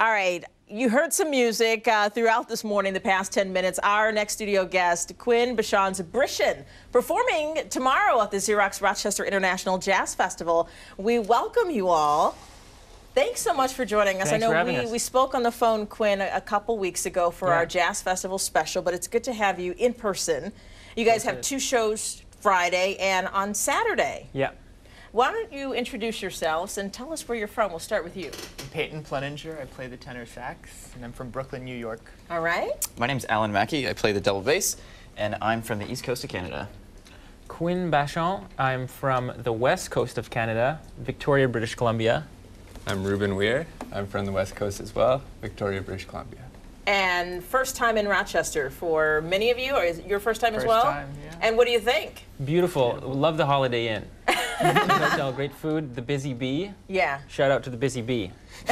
All right. You heard some music uh, throughout this morning, the past 10 minutes. Our next studio guest, Quinn Bachand's Brishen, performing tomorrow at the Xerox Rochester International Jazz Festival. We welcome you all. Thanks so much for joining us. Thanks I know we, us. we spoke on the phone, Quinn, a, a couple weeks ago for Yeah. our Jazz Festival special, but it's good to have you in person. You guys have two shows Friday and on Saturday. Yeah. Why don't you introduce yourselves and tell us where you're from? We'll start with you. I'm Peyton Plenninger. I play the tenor sax, and I'm from Brooklyn, New York. All right? My name's Alan Mackie. I play the double bass, and I'm from the east coast of Canada. Quinn Bachand. I'm from the west coast of Canada, Victoria, British Columbia. I'm Reuben Wier. I'm from the West Coast as well, Victoria, British Columbia. And first time in Rochester for many of you, or is it your first time as First well? time, yeah. And what do you think? Beautiful. Love the Holiday Inn. Hotel, great food. The Busy Bee. Yeah, Shout out to the Busy Bee.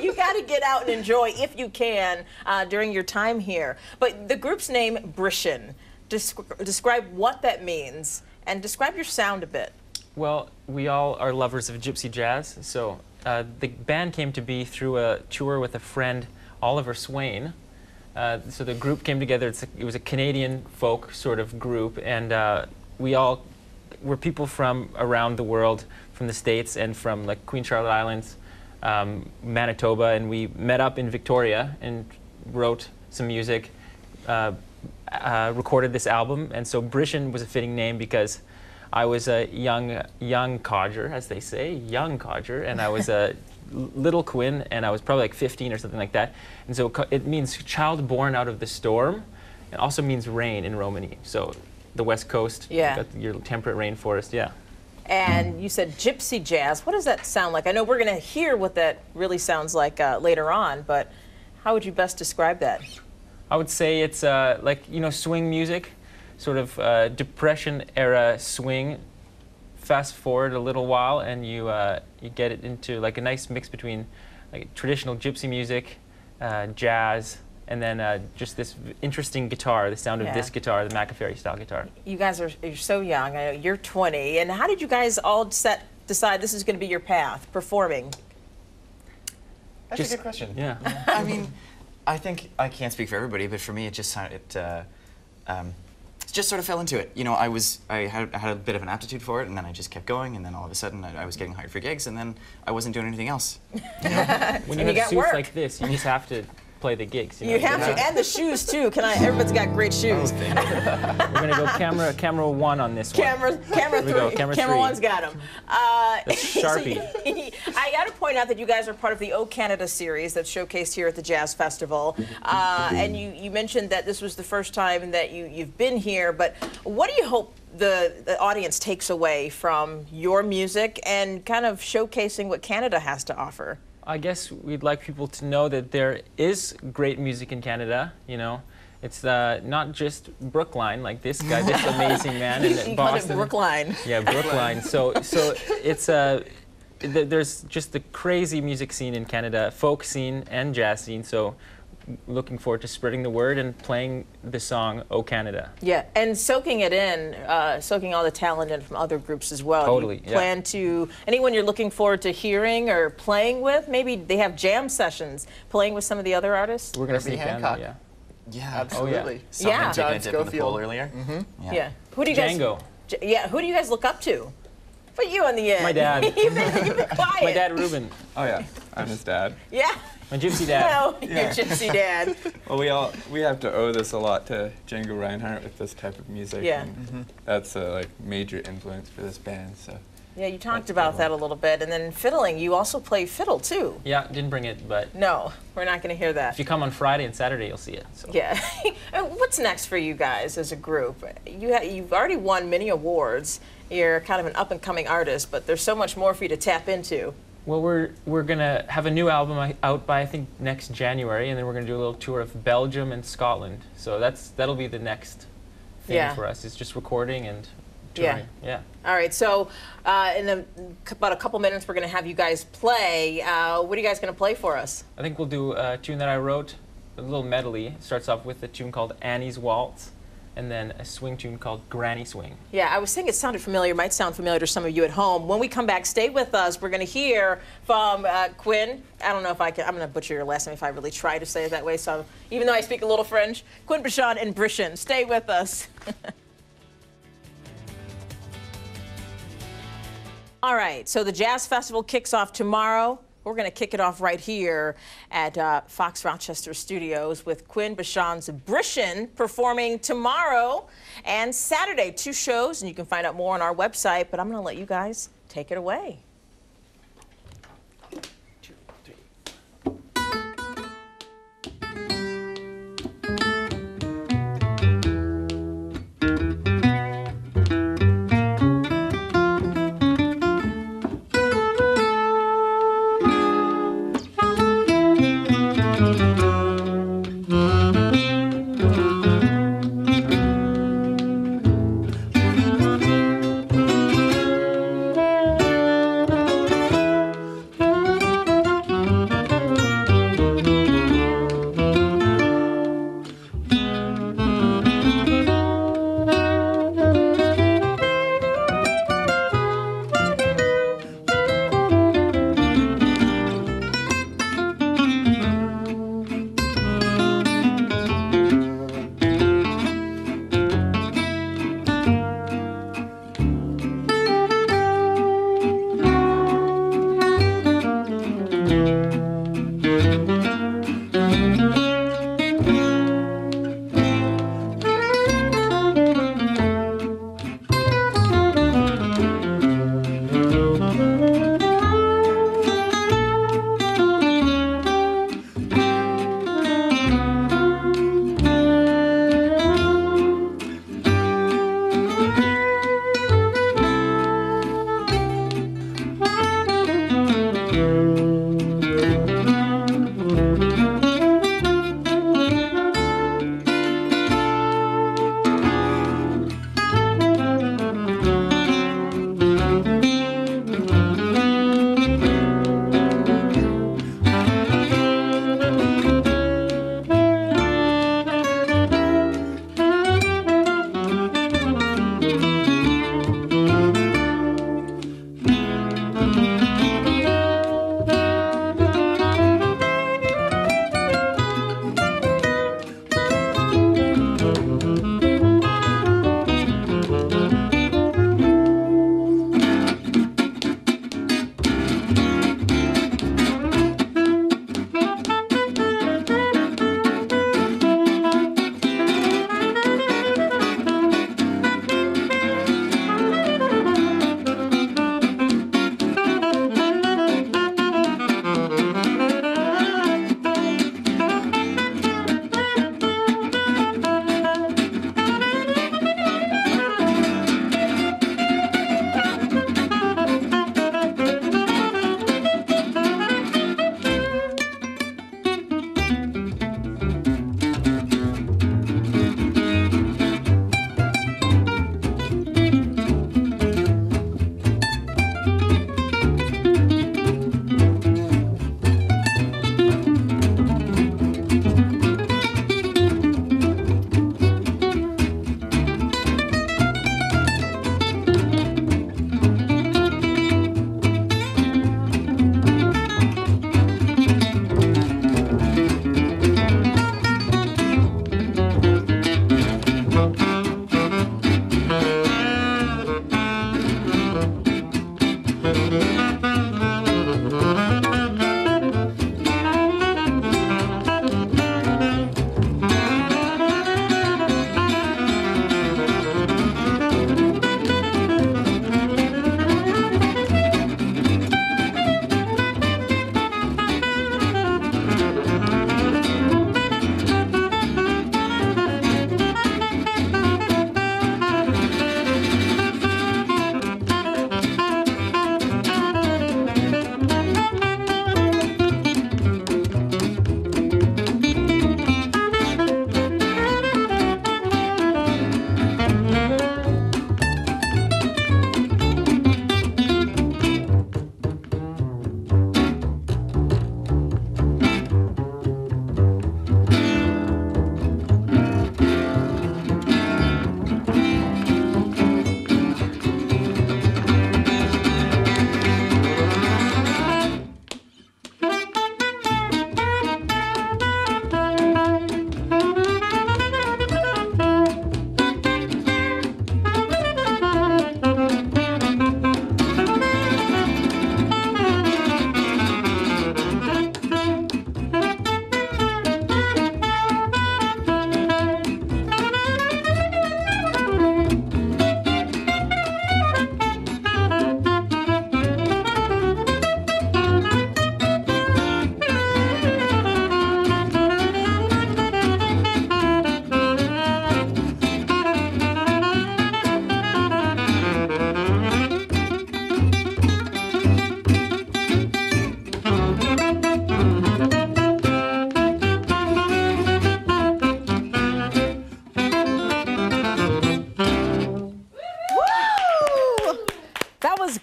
you got to get out and enjoy if you can uh, during your time here. But the group's name, Brishen. Descri- describe what that means and describe your sound a bit. Well, we all are lovers of gypsy jazz, so uh, the band came to be through a tour with a friend, Oliver Swain. Uh, so the group came together. It's a, it was a Canadian folk sort of group, and uh, we all were people from around the world, from the states and from like Queen Charlotte Islands, um, Manitoba, and we met up in Victoria and wrote some music. Uh, uh, recorded this album, and so Brishen was a fitting name because I was a young young codger, as they say, young codger, and I was a little Quinn, and I was probably like 15 or something like that, and so it means child born out of the storm, and also means rain in Romani. So the West Coast, Yeah. got your temperate rainforest, yeah. And you said gypsy jazz. What does that sound like? I know we're going to hear what that really sounds like uh, later on, but how would you best describe that? I would say it's uh, like you know swing music, sort of uh, depression era swing. Fast forward a little while, and you uh, you get it into like a nice mix between like traditional gypsy music, uh, jazz, and then uh, just this interesting guitar, the sound Yeah. of this guitar, the Maccaferri style guitar. You guys are you're so young. I know you're 20. And how did you guys all set decide this is going to be your path, performing? That's Just- a good question. Yeah. I mean, I think I can't speak for everybody, but for me, it just sounded it. Uh, um, just sort of fell into it. You know, I was I had, I had a bit of an aptitude for it, and then I just kept going, and then all of a sudden, I, I was getting hired for gigs, and then I wasn't doing anything else. When you you have got suits work. like this, you just have to play the gigs. You, know? Have to, and the shoes too. Can I? Everybody's got great shoes. We're gonna go camera camera one on this one. Camera, camera Here three. go, camera three. one's got them. Uh, That's so Sharpie. I got to point out that you guys are part of the O Canada series that's showcased here at the Jazz Festival. Uh, and you, you mentioned that this was the first time that you, you've been here. But what do you hope the, the audience takes away from your music and kind of showcasing what Canada has to offer? I guess we'd like people to know that there is great music in Canada. You know, it's uh, not just Brookline, like this guy, this amazing man in called it Boston. Brookline. Yeah, Brookline. so, so it's uh, th- there's just the crazy music scene in Canada, folk scene and jazz scene. So, looking forward to spreading the word and playing the song "Oh Canada." Yeah, and soaking it in, uh, soaking all the talent in from other groups as well. Totally, You yeah. plan to anyone you're looking forward to hearing or playing with? Maybe they have jam sessions, playing with some of the other artists. We're gonna Herbie sneak Hancock. there, Yeah, Absolutely. Someone Yeah. taking a John dip in the pool Scofield. earlier. Yeah. Yeah. Who do you yeah. guys? Django, J- yeah. Who do you guys look up to? But you on the end. My dad. you've, been, you've been quiet. my dad Reuben, Oh yeah, I'm his dad. Yeah. my gypsy dad. No, your gypsy dad. Well, we all we have to owe this a lot to Django Reinhardt with this type of music. Yeah. and mm-hmm. That's a like major influence for this band. So Yeah, you talked about that a little bit, and then fiddling. You also play fiddle too. Yeah, didn't bring it, but No, we're not going to hear that. if you come on Friday and Saturday, you'll see it. So. Yeah. What's next for you guys as a group? You ha- you've already won many awards. You're kind of an up and coming artist, but there's so much more for you to tap into. Well, we're we're gonna have a new album out by I think next January, and then we're gonna do a little tour of Belgium and Scotland. So that's that'll be the next thing Yeah. for us. It's just recording and touring. Yeah. All right, so uh, in a, about a couple minutes, we're going to have you guys play. Uh, what are you guys going to play for us? I think we'll do a tune that I wrote, a little medley. It starts off with a tune called Annie's Waltz, and then a swing tune called Granny Swing. Yeah, I was saying it sounded familiar, might sound familiar to some of you at home. When we come back, stay with us. We're going to hear from uh, Quinn. I don't know if I can, I'm going to butcher your last name if I really try to say it that way. So even though I speak a little French, Quinn Bichon and Brishen, stay with us. All right, so the Jazz Festival kicks off tomorrow. We're going to kick it off right here at uh, Fox Rochester Studios with Quinn Bachand's Brishen performing tomorrow and Saturday. Two shows, and you can find out more on our website. But I'm going to let you guys take it away.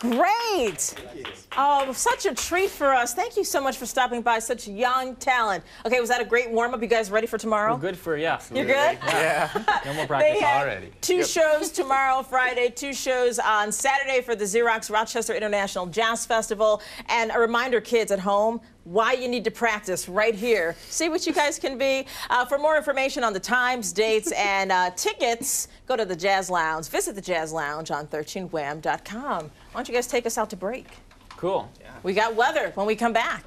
Right. Oh, such a treat for us. Thank you so much for stopping by. Such young talent. Okay, was that a great warm up? You guys ready for tomorrow? We're good for yeah. You're good? Yeah. No more They practice. have already. two shows tomorrow, Friday, two shows on Saturday for the Xerox Rochester International Jazz Festival. And a reminder, kids at home, why you need to practice right here. See what you guys can be. Uh, for more information on the times, dates, and uh, tickets, go to the Jazz Lounge. Visit the Jazz Lounge on 13wham.com. Why don't you guys take us out to break? Cool. We got weather when we come back.